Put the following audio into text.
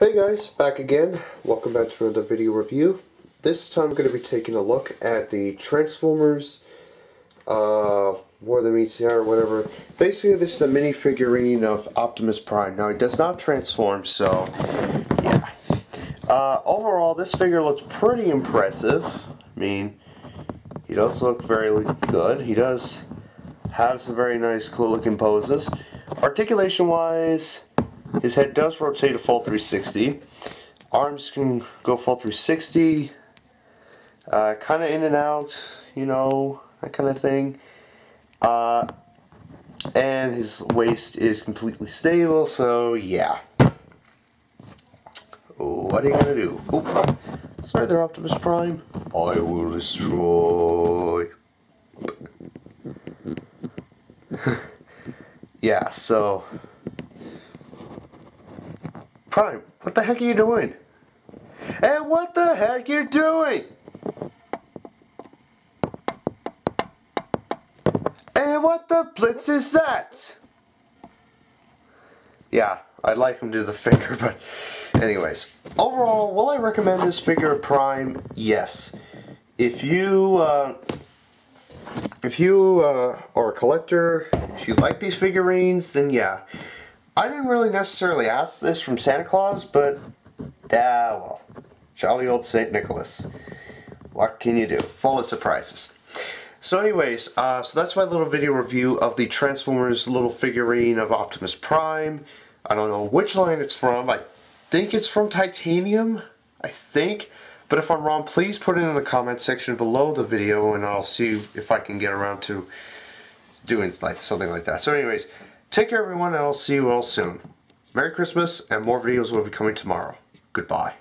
Hey guys, back again. Welcome back to another video review. This time I'm going to be taking a look at the Transformers uh, War the Meets the or whatever. Basically this is a mini figurine of Optimus Prime. Now he does not transform, so yeah. Uh, overall this figure looks pretty impressive. I mean, he does look very good. He does have some very nice cool looking poses. Articulation wise, his head does rotate a full 360. Arms can go full 360. Uh, kind of in and out, you know, that kind of thing. Uh, and his waist is completely stable, so yeah. What are you gonna do? Oh, sorry there, Optimus Prime. I will destroy. yeah, so Prime, what the heck are you doing? And what the heck are you doing? And what the blitz is that? Yeah, I'd like him to do the finger, but anyways. Overall, will I recommend this figure Prime? Yes. If you, uh, if you uh, are a collector, if you like these figurines, then yeah. I didn't really necessarily ask this from Santa Claus, but ah well. Jolly old St. Nicholas. What can you do? Full of surprises. So anyways, uh, so that's my little video review of the Transformers little figurine of Optimus Prime. I don't know which line it's from. I think it's from Titanium. I think. But if I'm wrong, please put it in the comment section below the video and I'll see if I can get around to doing like something like that. So anyways, Take care everyone and I'll see you all soon. Merry Christmas and more videos will be coming tomorrow. Goodbye.